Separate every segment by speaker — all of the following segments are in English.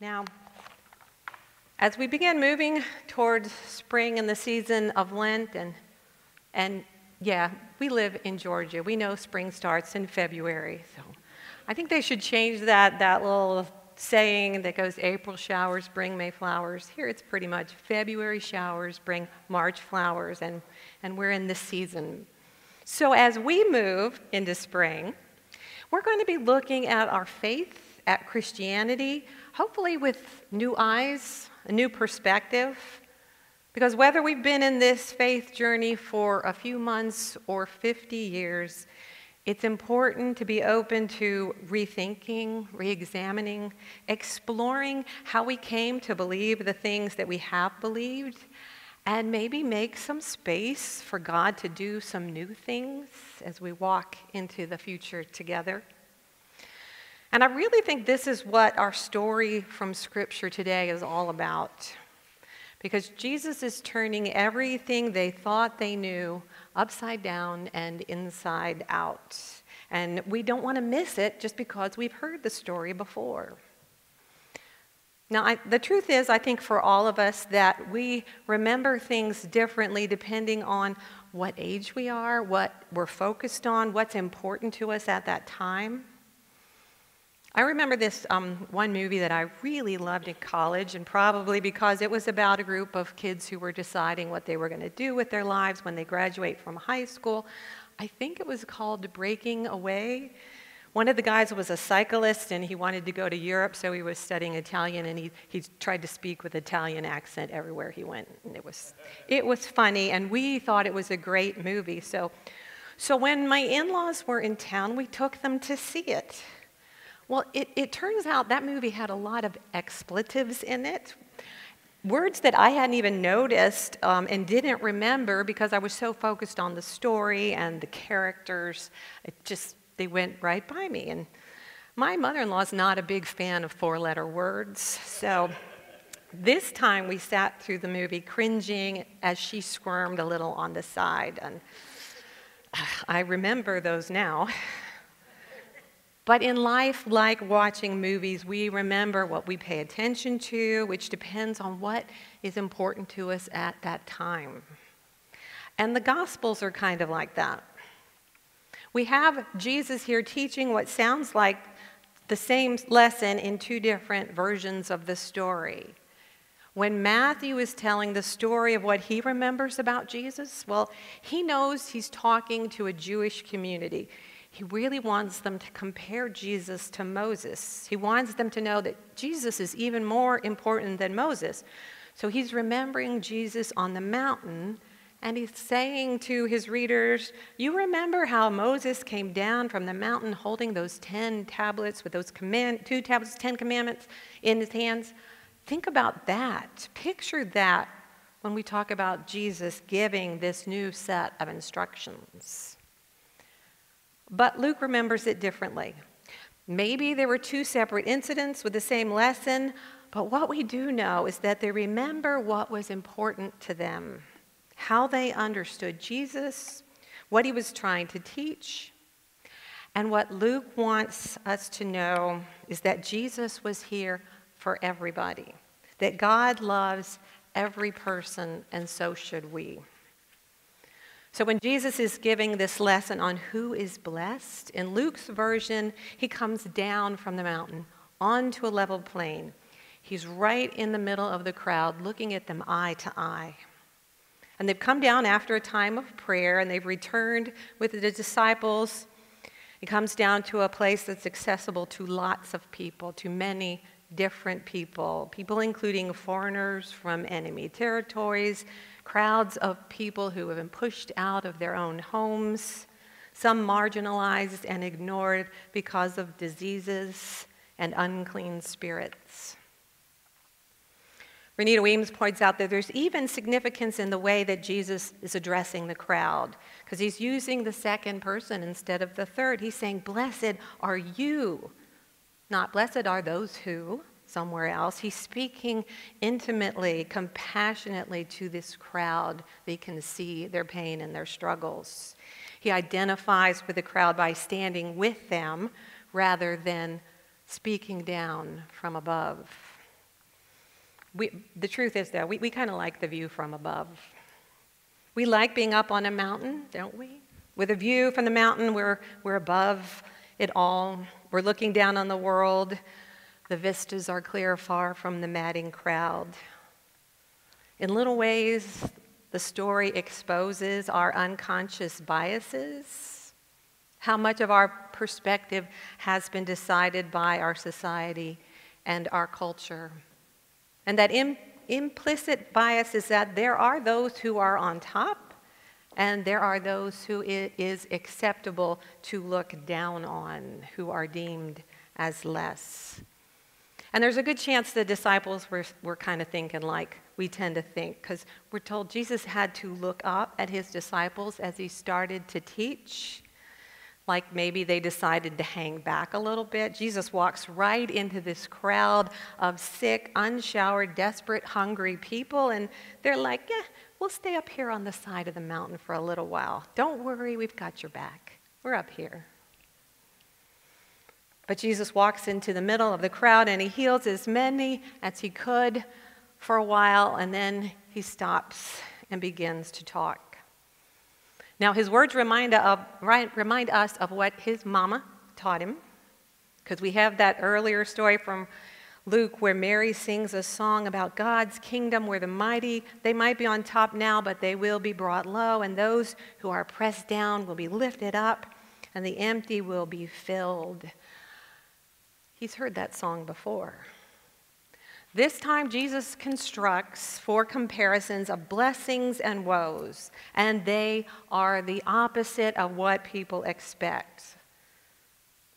Speaker 1: Now, as we begin moving towards spring and the season of Lent, and, and yeah, we live in Georgia. We know spring starts in February. So I think they should change that, that little saying that goes April showers bring May flowers. Here it's pretty much February showers bring March flowers, and, and we're in this season. So as we move into spring, we're going to be looking at our faith, at Christianity, hopefully with new eyes, a new perspective. Because whether we've been in this faith journey for a few months or 50 years, it's important to be open to rethinking, re examining, exploring how we came to believe the things that we have believed, and maybe make some space for God to do some new things as we walk into the future together. And I really think this is what our story from Scripture today is all about. Because Jesus is turning everything they thought they knew upside down and inside out. And we don't want to miss it just because we've heard the story before. Now, I, the truth is, I think for all of us, that we remember things differently depending on what age we are, what we're focused on, what's important to us at that time. I remember this um, one movie that I really loved in college, and probably because it was about a group of kids who were deciding what they were going to do with their lives when they graduate from high school. I think it was called Breaking Away. One of the guys was a cyclist and he wanted to go to Europe, so he was studying Italian and he, he tried to speak with Italian accent everywhere he went. And it was, it was funny, and we thought it was a great movie. So, so when my in laws were in town, we took them to see it. Well, it, it turns out that movie had a lot of expletives in it, words that I hadn't even noticed um, and didn't remember because I was so focused on the story and the characters. It just, they went right by me. And my mother in law is not a big fan of four letter words. So this time we sat through the movie cringing as she squirmed a little on the side. And I remember those now. But in life, like watching movies, we remember what we pay attention to, which depends on what is important to us at that time. And the Gospels are kind of like that. We have Jesus here teaching what sounds like the same lesson in two different versions of the story. When Matthew is telling the story of what he remembers about Jesus, well, he knows he's talking to a Jewish community. He really wants them to compare Jesus to Moses. He wants them to know that Jesus is even more important than Moses. So he's remembering Jesus on the mountain and he's saying to his readers, You remember how Moses came down from the mountain holding those 10 tablets with those command, two tablets, 10 commandments in his hands? Think about that. Picture that when we talk about Jesus giving this new set of instructions. But Luke remembers it differently. Maybe there were two separate incidents with the same lesson, but what we do know is that they remember what was important to them, how they understood Jesus, what he was trying to teach. And what Luke wants us to know is that Jesus was here for everybody, that God loves every person, and so should we. So, when Jesus is giving this lesson on who is blessed, in Luke's version, he comes down from the mountain onto a level plain. He's right in the middle of the crowd, looking at them eye to eye. And they've come down after a time of prayer and they've returned with the disciples. He comes down to a place that's accessible to lots of people, to many different people, people including foreigners from enemy territories, crowds of people who have been pushed out of their own homes, some marginalized and ignored because of diseases and unclean spirits. Renita Weems points out that there's even significance in the way that Jesus is addressing the crowd, because he's using the second person instead of the third. He's saying, Blessed are you, not blessed are those who somewhere else. He's speaking intimately, compassionately to this crowd. They can see their pain and their struggles. He identifies with the crowd by standing with them rather than speaking down from above. We, the truth is, though, we, we kind of like the view from above. We like being up on a mountain, don't we? With a view from the mountain, we're, we're above it all. We're looking down on the world. The vistas are clear, far from the madding crowd. In little ways, the story exposes our unconscious biases, how much of our perspective has been decided by our society and our culture. And that Im- implicit bias is that there are those who are on top and there are those who it is acceptable to look down on, who are deemed as less. And there's a good chance the disciples were, were kind of thinking like we tend to think, because we're told Jesus had to look up at his disciples as he started to teach. Like maybe they decided to hang back a little bit. Jesus walks right into this crowd of sick, unshowered, desperate, hungry people, and they're like, yeah, We'll stay up here on the side of the mountain for a little while. Don't worry, we've got your back. We're up here. But Jesus walks into the middle of the crowd and he heals as many as he could for a while, and then he stops and begins to talk. Now, his words remind, of, remind us of what his mama taught him, because we have that earlier story from Luke, where Mary sings a song about God's kingdom, where the mighty, they might be on top now, but they will be brought low, and those who are pressed down will be lifted up, and the empty will be filled. He's heard that song before. This time, Jesus constructs four comparisons of blessings and woes, and they are the opposite of what people expect.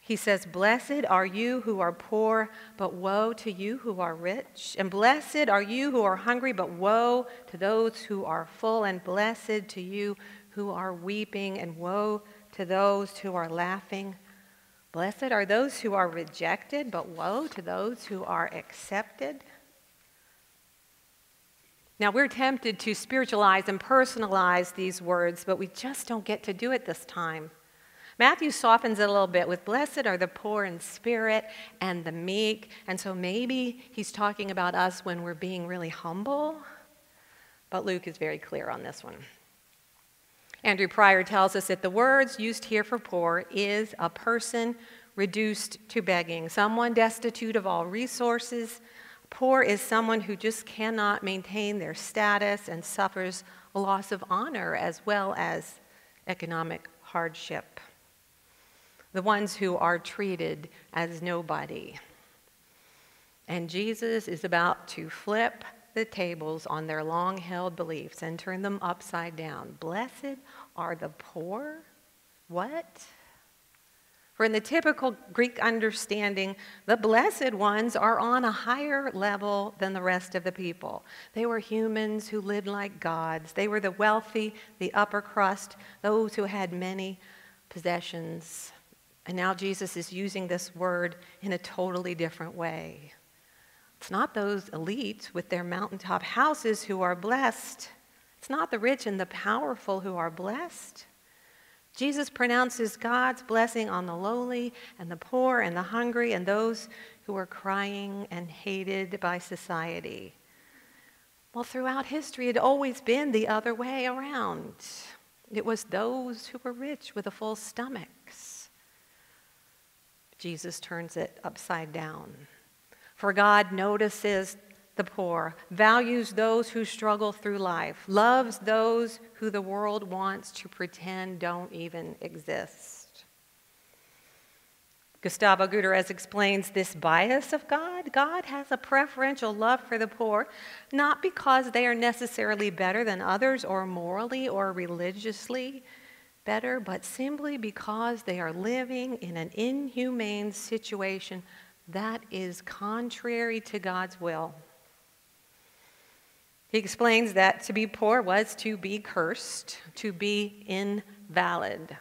Speaker 1: He says, Blessed are you who are poor, but woe to you who are rich. And blessed are you who are hungry, but woe to those who are full. And blessed to you who are weeping, and woe to those who are laughing. Blessed are those who are rejected, but woe to those who are accepted. Now, we're tempted to spiritualize and personalize these words, but we just don't get to do it this time. Matthew softens it a little bit with blessed are the poor in spirit and the meek. And so maybe he's talking about us when we're being really humble. But Luke is very clear on this one. Andrew Prior tells us that the words used here for poor is a person reduced to begging, someone destitute of all resources. Poor is someone who just cannot maintain their status and suffers a loss of honor as well as economic hardship the ones who are treated as nobody. And Jesus is about to flip the tables on their long held beliefs and turn them upside down. Blessed are the poor? What? For in the typical Greek understanding, the blessed ones are on a higher level than the rest of the people. They were humans who lived like gods. They were the wealthy, the upper crust, those who had many possessions. And now Jesus is using this word in a totally different way. It's not those elites with their mountaintop houses who are blessed. It's not the rich and the powerful who are blessed. Jesus pronounces God's blessing on the lowly and the poor and the hungry and those who are crying and hated by society. Well, throughout history, it had always been the other way around. It was those who were rich with a full stomachs Jesus turns it upside down. For God notices the poor, values those who struggle through life, loves those who the world wants to pretend don't even exist. Gustavo Gutierrez explains this bias of God. God has a preferential love for the poor, not because they are necessarily better than others or morally or religiously, better, but simply because they are living in an inhumane situation that is contrary to God's will. He explains that to be poor was to be cursed, to be invalid.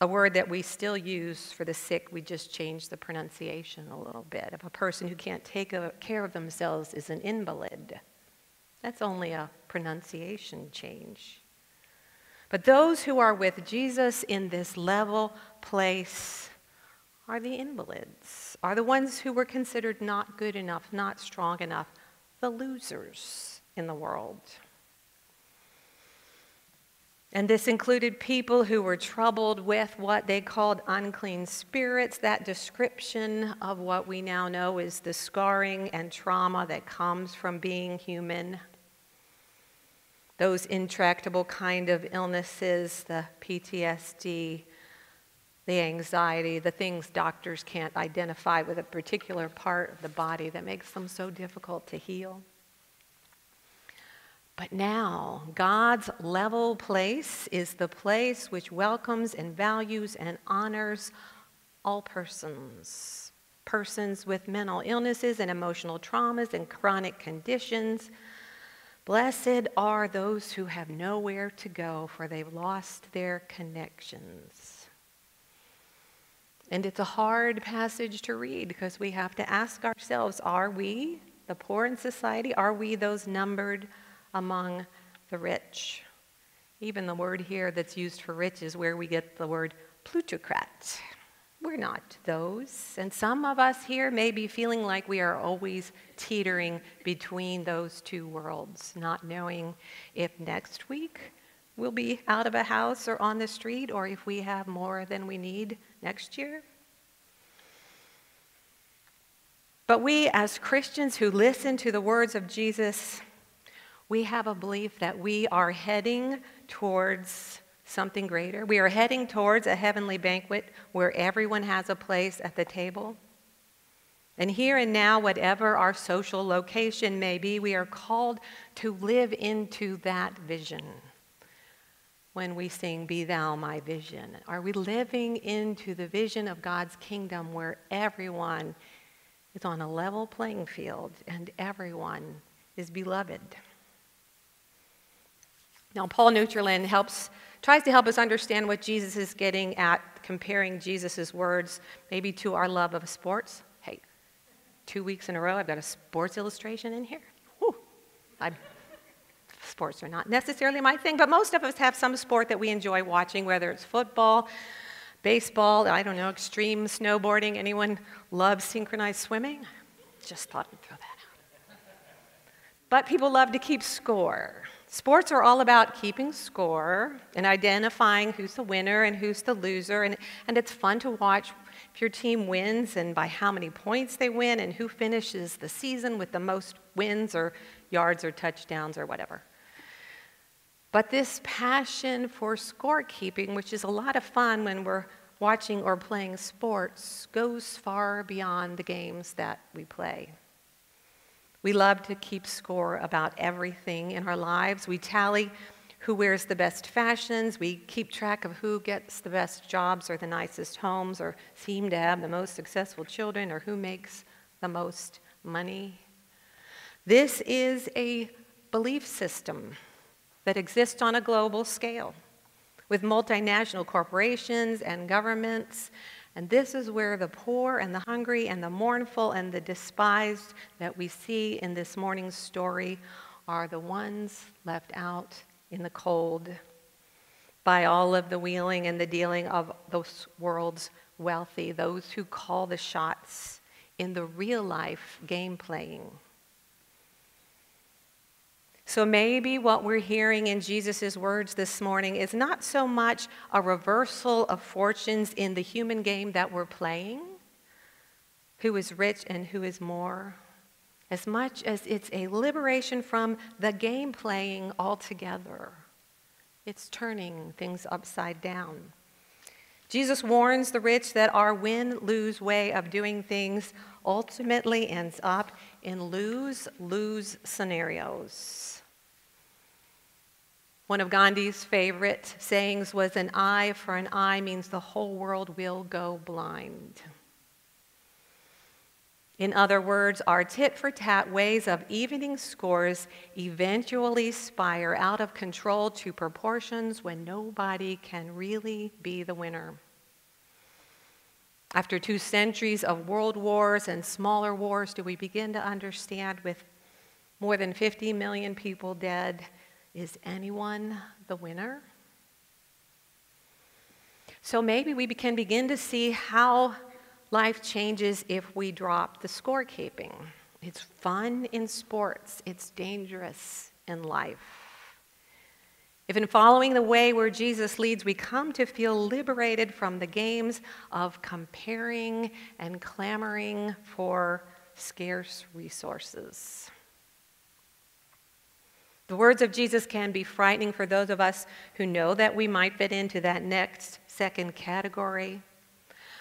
Speaker 1: A word that we still use for the sick, we just changed the pronunciation a little bit. If a person who can't take care of themselves is an invalid, that's only a pronunciation change. But those who are with Jesus in this level place are the invalids, are the ones who were considered not good enough, not strong enough, the losers in the world. And this included people who were troubled with what they called unclean spirits, that description of what we now know is the scarring and trauma that comes from being human. Those intractable kind of illnesses, the PTSD, the anxiety, the things doctors can't identify with a particular part of the body that makes them so difficult to heal. But now, God's level place is the place which welcomes and values and honors all persons. Persons with mental illnesses and emotional traumas and chronic conditions. Blessed are those who have nowhere to go, for they've lost their connections. And it's a hard passage to read because we have to ask ourselves are we, the poor in society, are we those numbered? among the rich. Even the word here that's used for rich is where we get the word plutocrat. We're not those. And some of us here may be feeling like we are always teetering between those two worlds, not knowing if next week we'll be out of a house or on the street, or if we have more than we need next year. But we, as Christians who listen to the words of Jesus, we have a belief that we are heading towards something greater. We are heading towards a heavenly banquet where everyone has a place at the table. And here and now, whatever our social location may be, we are called to live into that vision. When we sing, Be Thou My Vision, are we living into the vision of God's kingdom where everyone is on a level playing field and everyone is beloved? Now, Paul Nuechterlein helps, tries to help us understand what Jesus is getting at, comparing Jesus' words maybe to our love of sports. Hey, two weeks in a row, I've got a sports illustration in here. Whew. I, sports are not necessarily my thing, but most of us have some sport that we enjoy watching, whether it's football, baseball, I don't know, extreme snowboarding. Anyone love synchronized swimming? Just thought I'd throw that out. But people love to keep score. Sports are all about keeping score and identifying who's the winner and who's the loser. And, and it's fun to watch if your team wins and by how many points they win and who finishes the season with the most wins or yards or touchdowns or whatever. But this passion for scorekeeping, which is a lot of fun when we're watching or playing sports, goes far beyond the games that we play. We love to keep score about everything in our lives. We tally who wears the best fashions. We keep track of who gets the best jobs or the nicest homes or seem to have the most successful children or who makes the most money. This is a belief system that exist on a global scale with multinational corporations and governments and this is where the poor and the hungry and the mournful and the despised that we see in this morning's story are the ones left out in the cold by all of the wheeling and the dealing of those world's wealthy, those who call the shots in the real life game playing. So maybe what we're hearing in Jesus' words this morning is not so much a reversal of fortunes in the human game that we're playing, who is rich and who is more, as much as it's a liberation from the game playing altogether. It's turning things upside down. Jesus warns the rich that our win lose way of doing things ultimately ends up in lose lose scenarios. One of Gandhi's favorite sayings was, An eye for an eye means the whole world will go blind. In other words, our tit for tat ways of evening scores eventually spire out of control to proportions when nobody can really be the winner. After two centuries of world wars and smaller wars, do we begin to understand with more than 50 million people dead is anyone the winner? So maybe we can begin to see how life changes if we drop the scorekeeping. It's fun in sports, it's dangerous in life. If in following the way where Jesus leads, we come to feel liberated from the games of comparing and clamoring for scarce resources. The words of Jesus can be frightening for those of us who know that we might fit into that next second category.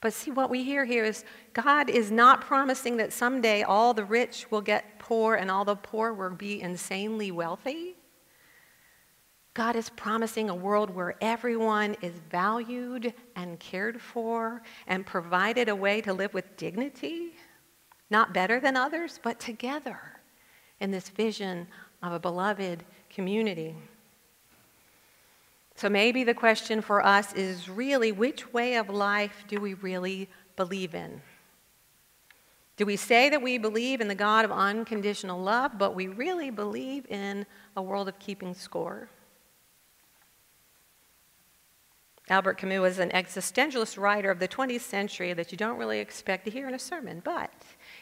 Speaker 1: But see, what we hear here is God is not promising that someday all the rich will get poor and all the poor will be insanely wealthy. God is promising a world where everyone is valued and cared for and provided a way to live with dignity, not better than others, but together in this vision of a beloved community. So maybe the question for us is really which way of life do we really believe in? Do we say that we believe in the God of unconditional love, but we really believe in a world of keeping score? Albert Camus was an existentialist writer of the 20th century that you don't really expect to hear in a sermon, but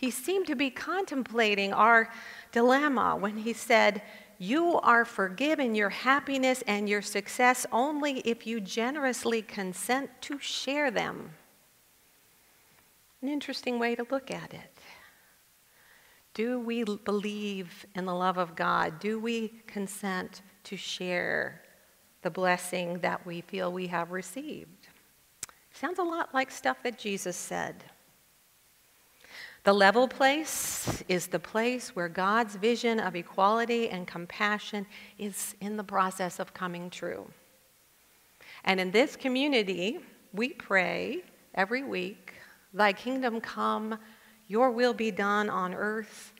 Speaker 1: he seemed to be contemplating our dilemma when he said, You are forgiven your happiness and your success only if you generously consent to share them. An interesting way to look at it. Do we believe in the love of God? Do we consent to share the blessing that we feel we have received? Sounds a lot like stuff that Jesus said. The level place is the place where God's vision of equality and compassion is in the process of coming true. And in this community, we pray every week, Thy kingdom come, your will be done on earth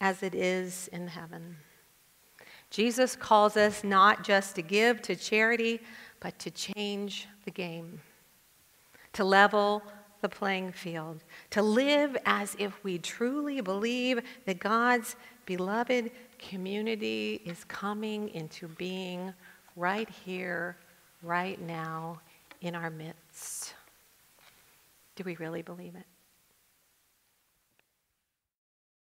Speaker 1: as it is in heaven. Jesus calls us not just to give to charity, but to change the game, to level the playing field, to live as if we truly believe that God's beloved community is coming into being right here, right now, in our midst. Do we really believe it?